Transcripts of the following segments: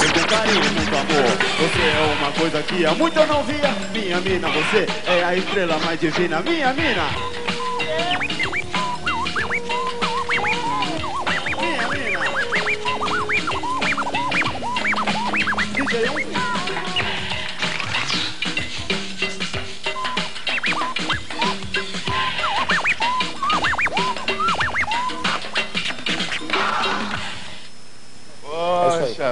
muito carinho, muito amor. Você é uma coisa que há muito eu não via. Minha mina, você é a estrela mais divina. Minha mina.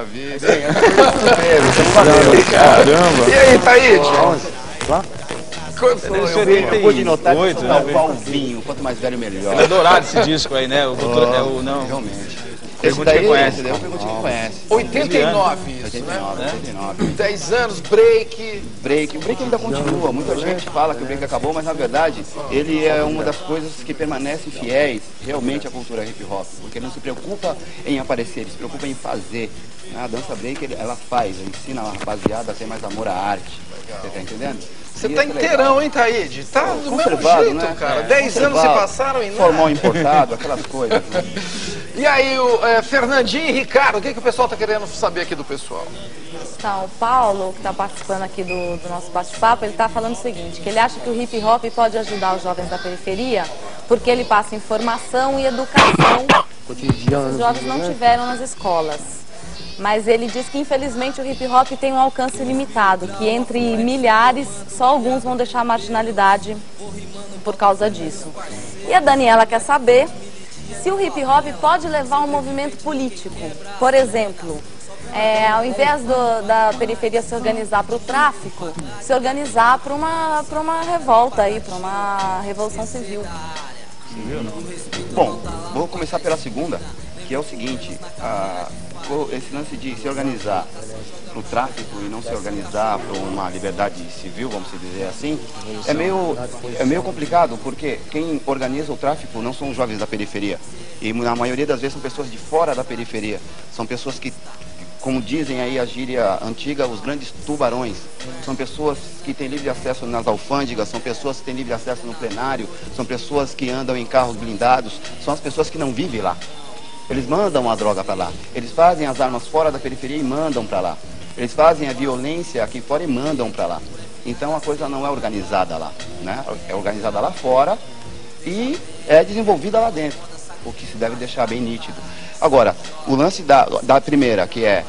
Vida. Caramba. E aí, Taíde? Lá? Notar que Oito, só né, quanto mais velho melhor. Ele é dourado esse disco aí, né? O doutor, é o, não. Realmente. Pergunta quem conhece. esse daí eu pergunto quem conhece. 89 isso, né? 89, 89. 10 anos, break. Break. O break ainda continua. Muita gente fala que o break acabou, mas na verdade ele é uma das coisas que permanecem fiéis realmente à cultura hip hop. Porque não se preocupa em aparecer, ele se preocupa em fazer. A dança break ela faz, ela ensina a rapaziada a ter mais amor à arte. Você tá entendendo? Você tá é inteirão, hein, Taíde? Tá do mesmo jeito, né? cara. É. 10 anos se passaram e Formal nada. importado, aquelas coisas. né? E aí, o é, Fernandinho e Ricardo, o que, que o pessoal tá querendo saber aqui do pessoal? Então, o Paulo, que está participando aqui do, do nosso bate-papo, ele está falando o seguinte, que ele acha que o hip hop pode ajudar os jovens da periferia, porque ele passa informação e educação que os jovens não tiveram nas escolas. Mas ele diz que infelizmente o hip hop tem um alcance limitado, que entre milhares, só alguns vão deixar a marginalidade por causa disso. E a Daniela quer saber se o hip hop pode levar um movimento político. Por exemplo, é, ao invés do- da periferia se organizar para o tráfico, se organizar para uma, uma revolta aí, para uma revolução civil. Bom, vou começar pela segunda, que é o seguinte, a- esse lance de se organizar para o tráfico e não se organizar para uma liberdade civil, vamos dizer assim, é meio, é meio complicado, porque quem organiza o tráfico não são os jovens da periferia. E na maioria das vezes são pessoas de fora da periferia. São pessoas que como dizem aí a gíria antiga, os grandes tubarões. São pessoas que têm livre acesso nas alfândegas, são pessoas que têm livre acesso no plenário, são pessoas que andam em carros blindados, são as pessoas que não vivem lá. Eles mandam a droga para lá. Eles fazem as armas fora da periferia e mandam para lá. Eles fazem a violência aqui fora e mandam para lá. Então a coisa não é organizada lá, né? É organizada lá fora e é desenvolvida lá dentro, o que se deve deixar bem nítido. Agora, o lance da, da primeira, que é,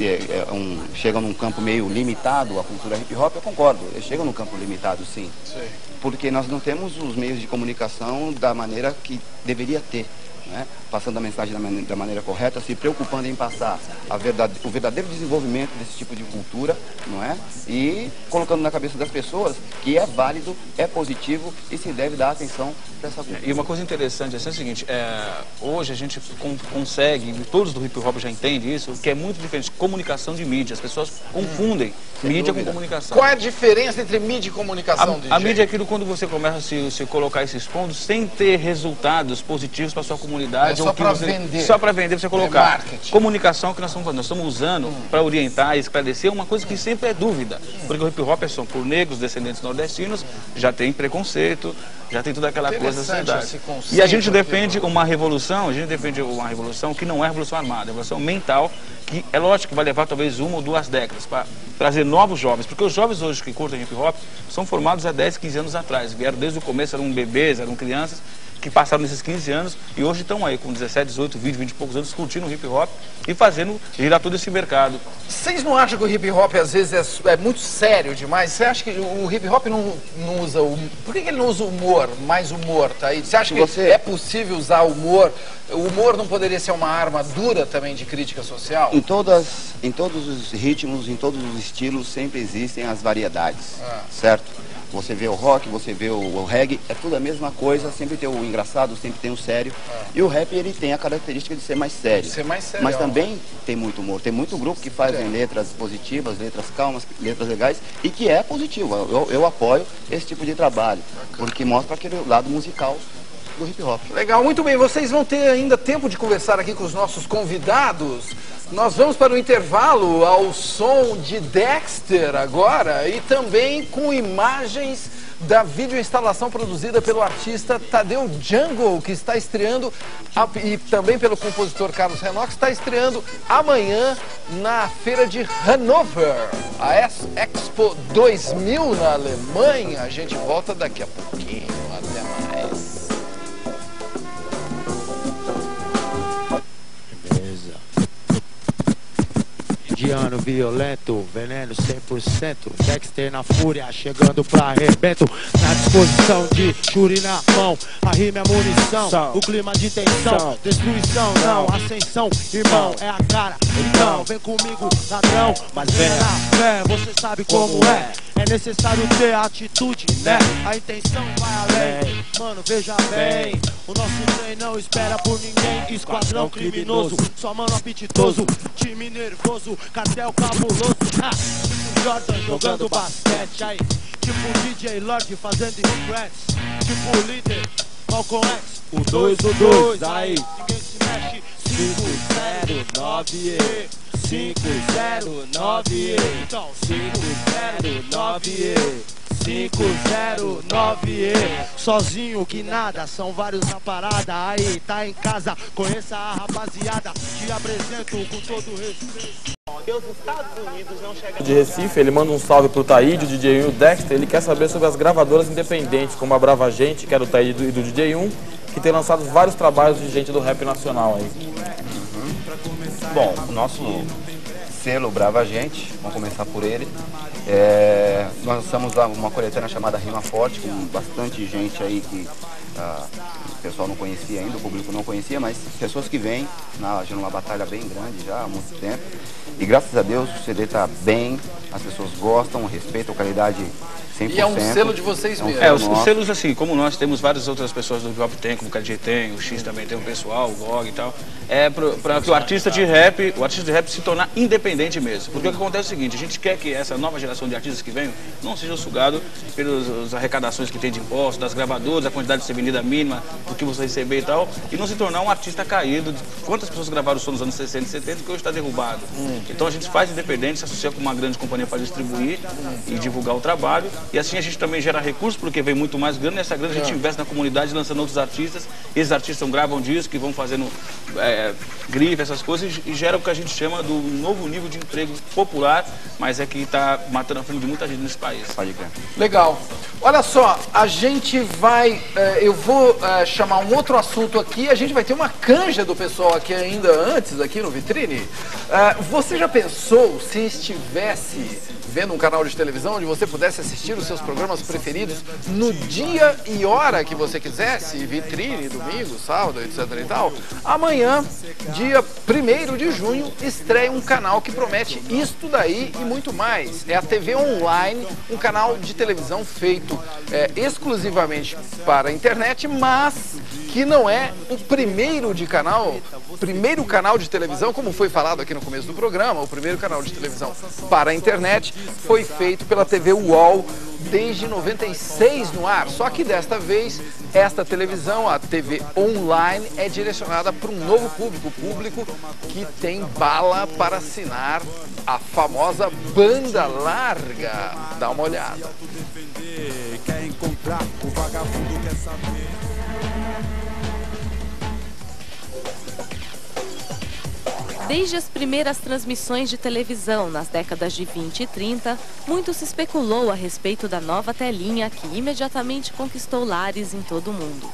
é, é um, chega num campo meio limitado, a cultura hip hop, eu concordo, chega num campo limitado sim. Porque nós não temos os meios de comunicação da maneira que deveria ter. né? Passando a mensagem da maneira, da maneira correta, se preocupando em passar a verdade, o verdadeiro desenvolvimento desse tipo de cultura, não é? E colocando na cabeça das pessoas que é válido, é positivo e se deve dar atenção para essa cultura. E uma coisa interessante assim, é o seguinte, é, hoje a gente con- consegue, e todos do hip hop já entendem isso, que é muito diferente, comunicação de mídia. As pessoas confundem mídia dúvida. com comunicação. Qual é a diferença entre mídia e comunicação? A, a mídia é aquilo quando você começa a se, se colocar esses pontos sem ter resultados positivos para sua comunidade. É só pra você- vender. Só para vender, você colocar. marketing. Comunicação que nós estamos fazendo. Nós estamos usando para orientar e esclarecer uma coisa que sempre é dúvida. Porque o hip hop é só por negros, descendentes nordestinos, já tem preconceito, já tem toda aquela coisa da sociedade. E a gente defende uma revolução, a gente defende uma revolução que não é revolução armada, é revolução mental, que é lógico que vai levar talvez uma ou duas décadas para trazer novos jovens, porque os jovens hoje que curtem hip hop são formados há 10, 15 anos atrás, vieram desde o começo, eram bebês, eram crianças, que passaram nesses 15 anos e hoje estão aí com 17, 18, 20, 20 e poucos anos curtindo o hip hop e fazendo girar todo esse mercado. Vocês não acham que o hip hop às vezes é, é muito sério demais? Você acha que o hip hop não, não usa o. Por que, que ele não usa humor, mais humor, tá aí? Você acha que Você- é possível usar humor? O humor não poderia ser uma arma dura também de crítica social? Em, todas, em todos os ritmos, em todos os estilos, sempre existem as variedades, certo? Você vê o rock, você vê o, o reggae, é tudo a mesma coisa, sempre tem o engraçado, sempre tem o sério. E o rap, ele tem a característica de ser mais sério. Ser mais sério. Mas também tem muito humor. Tem muito grupo que fazem letras positivas, letras calmas, letras legais, e que é positivo. Eu, eu apoio esse tipo de trabalho, porque mostra aquele lado musical do hip hop. Legal, muito bem. Vocês vão ter ainda tempo de conversar aqui com os nossos convidados. Nós vamos para o intervalo ao som de Dexter agora e também com imagens da videoinstalação produzida pelo artista Tadeu Jungle, que está estreando, e também pelo compositor Carlos que está estreando amanhã na feira de Hannover, a Expo 2000 na Alemanha. A gente volta daqui a pouquinho. Até mais. Indiano violento, veneno 100%. Dexter na fúria, chegando pra arrebento. Na disposição de churi na mão. A rima é munição, o clima de tensão. Destruição, não, ascensão, irmão, é a cara. Então, vem comigo, ladrão. Mas vem na fé, você sabe como é. É necessário ter atitude, né? A intenção vai além. Mano, veja bem. O nosso trem não espera por ninguém. Esquadrão criminoso, só mano apetitoso. Time nervoso, cartel cabuloso. Ha! Tipo Jordan jogando basquete aí. Tipo DJ Lord fazendo scratch. Tipo líder, Malcolm X. O 2, o 2, aí. Ninguém se mexe. 509 e 509 e Então 509 e 509 e Sozinho que nada, são vários na parada Aí, tá em casa, conheça a rapaziada Te apresento com todo respeito de Recife, ele manda um salve pro Taíde, o DJ 1 o Dexter. Ele quer saber sobre as gravadoras independentes, como a Brava Gente, que era do Taíde e do DJ 1, que tem lançado vários trabalhos de gente do rap nacional aí. Uhum. Bom, o nosso selo Brava Gente, vamos começar por ele. É, nós lançamos uma coletânea chamada Rima Forte, com bastante gente aí que ah, o pessoal não conhecia ainda, o público não conhecia, mas pessoas que vêm na, já numa batalha bem grande já há muito tempo. E graças a Deus o CD está bem, as pessoas gostam, respeitam a qualidade 100%. E é um selo de vocês é mesmo. É, os, os, selos assim, como nós temos várias outras pessoas do hip tem, como o KG tem, o X também tem um pessoal, o GOG e tal, é para que o artista de rap, o artista de rap se tornar independente mesmo. Porque o que acontece é o seguinte, a gente quer que essa nova geração de artistas que vem não seja sugado pelas arrecadações que tem de impostos, das gravadoras, a quantidade de ser vendida mínima, do que você receber e tal, e não se tornar um artista caído. Quantas pessoas gravaram o som nos anos 60 e 70 que hoje está derrubado? Hum. Então a gente faz independente, se associa com uma grande companhia para distribuir hum. e divulgar o trabalho, e assim a gente também gera recursos, porque vem muito mais grana, e essa grana a gente é. investe na comunidade, lançando outros artistas, esses artistas gravam discos, que vão fazendo é, grife, essas coisas, e gera o que a gente chama do novo nível de emprego popular, mas é que está matando a fome de muita gente nesse país. Pode crer. Legal. Olha só, a gente vai, é, eu vou é, chamar um outro assunto aqui, a gente vai ter uma canja do pessoal aqui ainda antes, aqui no Vitrine. Você já pensou se estivesse vendo um canal de televisão onde você pudesse assistir os seus programas preferidos no dia e hora que você quisesse, vitrine, domingo, sábado, etc e tal, amanhã, dia 1 de junho, estreia um canal que promete isto daí e muito mais. É a TV Online, um canal de televisão feito é, exclusivamente para a internet, mas que não é o primeiro de canal, primeiro canal de televisão, como foi falado aqui no começo do programa, o primeiro canal de televisão para a internet foi feito pela TV UOL desde 96 no ar. Só que desta vez, esta televisão, a TV online, é direcionada para um novo público, público que tem bala para assinar a famosa banda larga. Dá uma olhada. Quer encontrar o vagabundo quer saber. Desde as primeiras transmissões de televisão nas décadas de 20 e 30, muito se especulou a respeito da nova telinha que imediatamente conquistou lares em todo o mundo.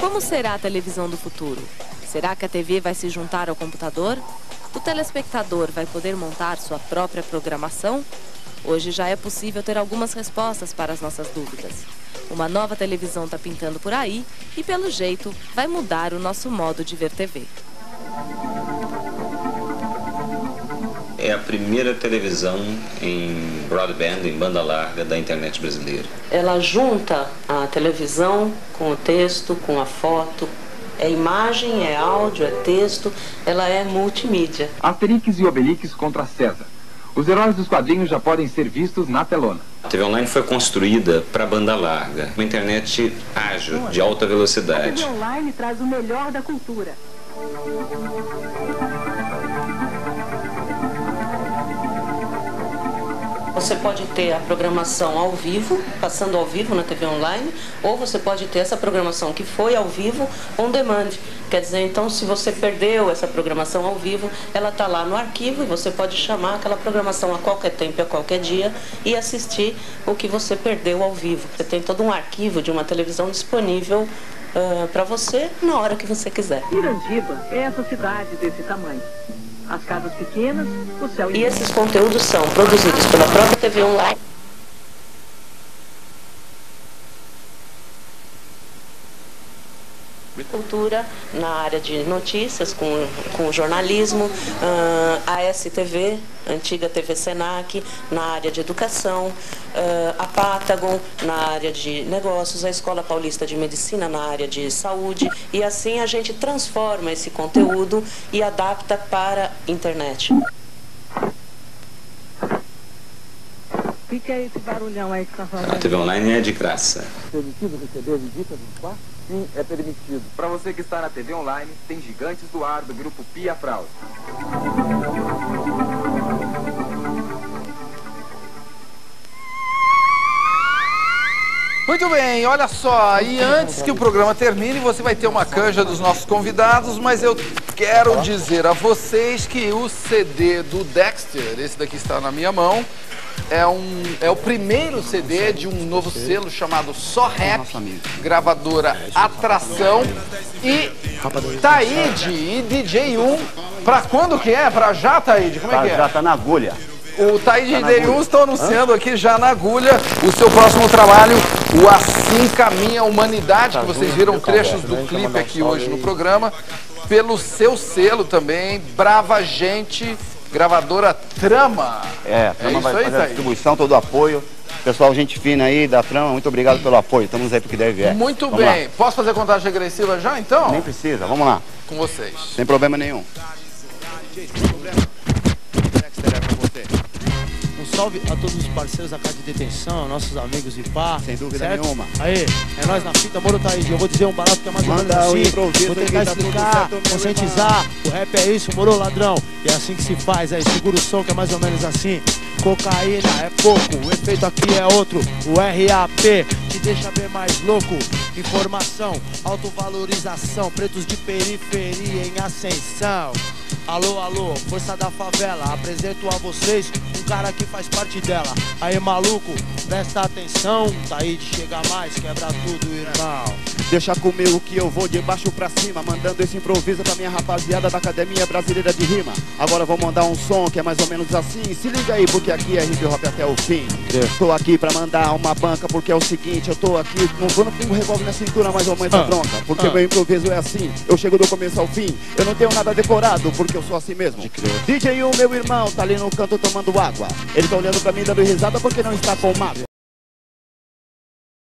Como será a televisão do futuro? Será que a TV vai se juntar ao computador? O telespectador vai poder montar sua própria programação? Hoje já é possível ter algumas respostas para as nossas dúvidas. Uma nova televisão está pintando por aí e, pelo jeito, vai mudar o nosso modo de ver TV. É a primeira televisão em broadband, em banda larga da internet brasileira. Ela junta a televisão com o texto, com a foto, é imagem, é áudio, é texto, ela é multimídia. Asterix e Obelix contra César. Os heróis dos quadrinhos já podem ser vistos na telona. A TV Online foi construída para banda larga, uma internet ágil, de alta velocidade. A TV Online traz o melhor da cultura. Você pode ter a programação ao vivo, passando ao vivo na TV online, ou você pode ter essa programação que foi ao vivo on demand. Quer dizer, então, se você perdeu essa programação ao vivo, ela está lá no arquivo e você pode chamar aquela programação a qualquer tempo, a qualquer dia e assistir o que você perdeu ao vivo. Você tem todo um arquivo de uma televisão disponível uh, para você na hora que você quiser. Irandiba é essa cidade desse tamanho. As casas pequenas, o céu E esses conteúdos são produzidos pela própria TV Online. Cultura, na área de notícias, com, com jornalismo, uh, a STV, antiga TV Senac, na área de educação, uh, a Patagon, na área de negócios, a Escola Paulista de Medicina, na área de saúde, e assim a gente transforma esse conteúdo e adapta para a internet. Que, que é esse barulhão aí que tá falando? A TV online é de graça. Permitido receber visitas no quarto? Sim, é permitido. Para você que está na TV online, tem Gigantes do Ar do grupo Pia Fraude. Muito bem, olha só, e antes que o programa termine, você vai ter uma canja dos nossos convidados, mas eu quero dizer a vocês que o CD do Dexter, esse daqui está na minha mão, é, um, é o primeiro CD de um novo selo chamado Só Rap, gravadora Atração, e Taíde e DJ1, pra quando que é? Pra já, Taíde? Como é que é? Já tá na agulha. O Taíde e DJ1 estão anunciando aqui já na agulha o seu próximo trabalho, o Assim Caminha a Humanidade, que vocês viram trechos do clipe aqui hoje no programa, pelo seu selo também, Brava Gente, gravadora Trama. É, Trama isso vai aí, fazer a distribuição, todo o apoio. Pessoal, gente fina aí da Trama, muito obrigado pelo apoio. Estamos aí pro que deve é. Muito Vamos bem. Posso fazer contagem agressiva já, então? Lá. Nem precisa, vamos lá. Com vocês. Sem problema nenhum. Salve a todos os parceiros da casa de detenção, nossos amigos e pá. Sem dúvida certo? nenhuma. Aí, é nós na fita, Moro Taíde. Eu vou dizer um barato que é mais ou menos assim. improviso Vou tentar tá explicar, certo, conscientizar. O rap é isso, moro ladrão. E é assim que se faz, aí segura o som que é mais ou menos assim. Cocaína é pouco, o efeito aqui é outro. O RAP te deixa bem mais louco. Informação, autovalorização, pretos de periferia em ascensão. Alô, alô, força da favela, apresento a vocês cara que faz parte dela. Aí, maluco, presta atenção, Taíde chega mais, quebra tudo, irmão. Deixa comigo que eu vou de baixo pra cima, mandando esse improviso pra minha rapaziada da Academia Brasileira de Rima. Agora vou mandar um som que é mais ou menos assim. Se liga aí, porque aqui é hip hop até o fim. Tô aqui pra mandar uma banca, porque é o seguinte, eu tô aqui, não vou com um revólver na cintura, mas aumento a Ah. bronca. Porque Ah. meu improviso é assim, eu chego do começo ao fim. Eu não tenho nada decorado, porque eu sou assim mesmo. DJ, o meu irmão, tá ali no canto tomando água. Ele tá olhando pra mim dando risada porque não está com mágoa.